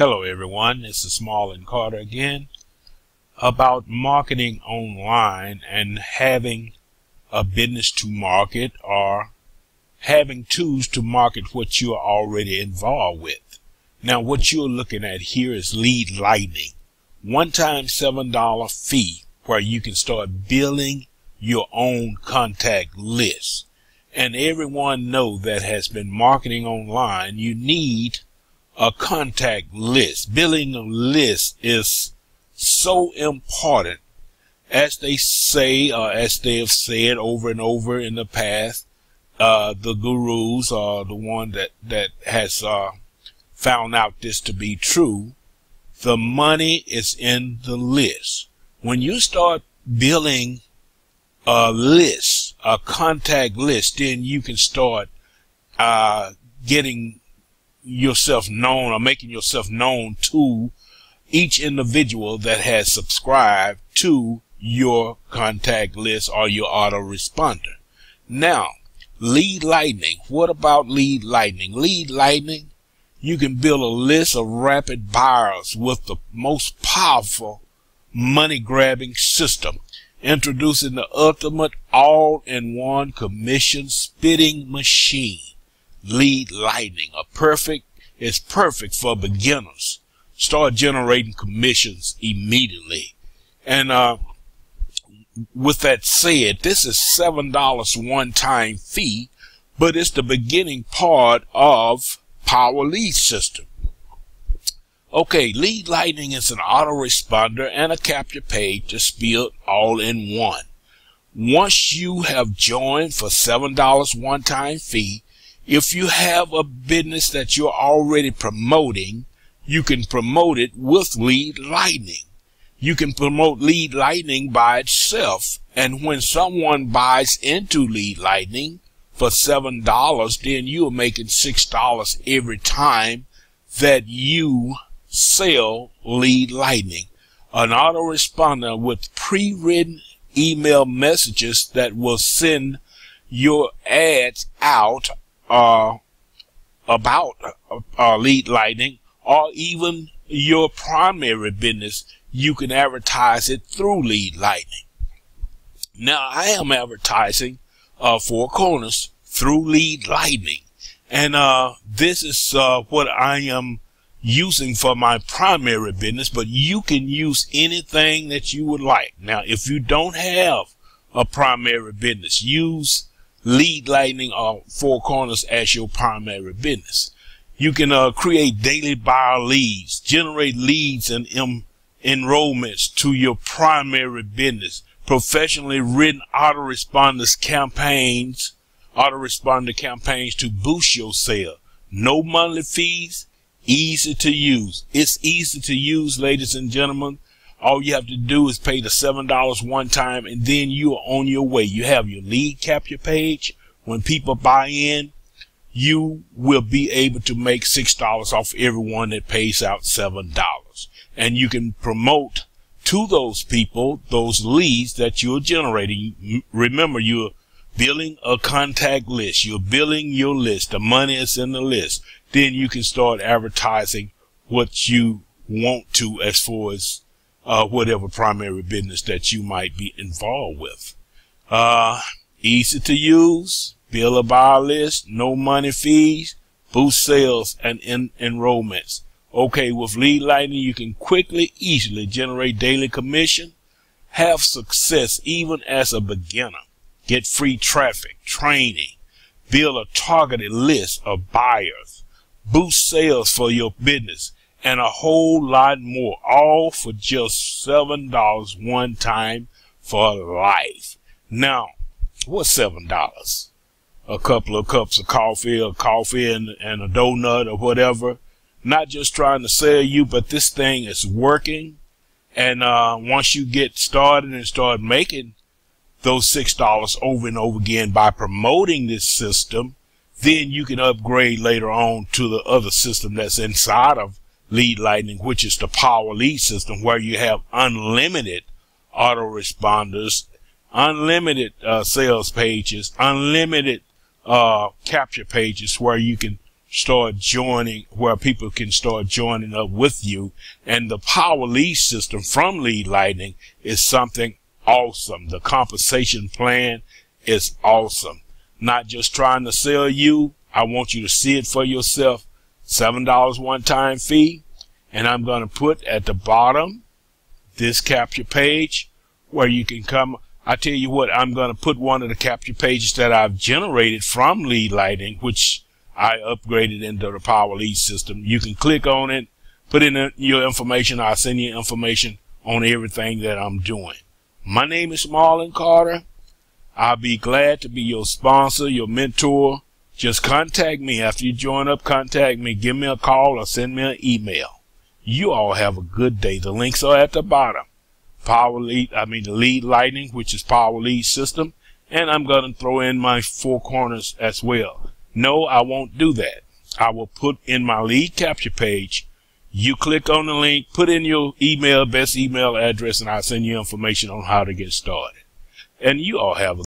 Hello everyone, this is Marlin Carter again about marketing online and having a business to market or having tools to market what you are already involved with. Now what you're looking at here is Lead Lightning. One time $7 fee where you can start building your own contact list. And everyone know that has been marketing online, you need a contact list. Building a list is so important. As they say, or as they have said over and over in the past, uh, the gurus are the one that, that has, uh, found out this to be true. The money is in the list. When you start building a list, a contact list, then you can start, uh, getting yourself known or making yourself known to each individual that has subscribed to your contact list or your autoresponder. Now, lead lightning. What about lead lightning? Lead lightning, you can build a list of rapid buyers with the most powerful money grabbing system, introducing the ultimate all in one commission spitting machine lead lightning. A perfect is perfect for beginners. Start generating commissions immediately. And uh, with that said, this is seven dollars one time fee, but it's the beginning part of Power Lead System. Okay, Lead Lightning is an autoresponder and a capture page that's built all in one. Once you have joined for $7 one time fee, if you have a business that you're already promoting, you can promote it with lead lightning. You can promote lead lightning by itself. And when someone buys into lead lightning for seven dollars, then you are making six dollars every time that you sell lead lightning. An autoresponder with pre-written email messages that will send your ads out uh, about uh, lead lightning or even your primary business, you can advertise it through lead lightning. Now I am advertising uh, Four Corners through lead lightning. And uh, this is uh, what I am using for my primary business, but you can use anything that you would like. Now, if you don't have a primary business, use lead lightning or four corners as your primary business. You can uh, create daily buyer leads, generate leads and em- enrollments to your primary business, professionally written autoresponders campaigns, autoresponder campaigns to boost your sale. No monthly fees, easy to use. It's easy to use, ladies and gentlemen. All you have to do is pay the $7 one time and then you are on your way. You have your lead capture page. When people buy in, you will be able to make $6 off everyone that pays out $7. And you can promote to those people, those leads that you're generating. Remember, you're building a contact list. You're building your list. The money is in the list. Then you can start advertising what you want to as far as uh, whatever primary business that you might be involved with. Uh, easy to use, build a buyer list, no money fees, boost sales and en- enrollments. Okay, with lead lightning, you can quickly, easily generate daily commission, have success even as a beginner, get free traffic, training, build a targeted list of buyers, boost sales for your business, and a whole lot more, all for just seven dollars one time for life. Now, what's seven dollars? A couple of cups of coffee, or coffee and, and a donut or whatever. Not just trying to sell you, but this thing is working. And uh, once you get started and start making those six dollars over and over again by promoting this system, then you can upgrade later on to the other system that's inside of lead lightning, which is the power lead system where you have unlimited autoresponders, unlimited uh, sales pages, unlimited uh, capture pages where you can start joining where people can start joining up with you. And the power lead system from Lead Lightning is something awesome. The compensation plan is awesome. Not just trying to sell you. I want you to see it for yourself. $7 one time fee. And I'm going to put at the bottom this capture page where you can come. I tell you what, I'm going to put one of the capture pages that I've generated from Lead lightning, which I upgraded into the Power Lead system. You can click on it, put in your information. I'll send you information on everything that I'm doing. My name is Marlin Carter. I'll be glad to be your sponsor, your mentor. Just contact me after you join up. Contact me, give me a call or send me an email. You all have a good day. The links are at the bottom. Power lead, I mean the lead lightning, which is power lead system. And I'm going to throw in my four corners as well. No, I won't do that. I will put in my lead capture page. You click on the link, put in your email, best email address, and I'll send you information on how to get started. And you all have a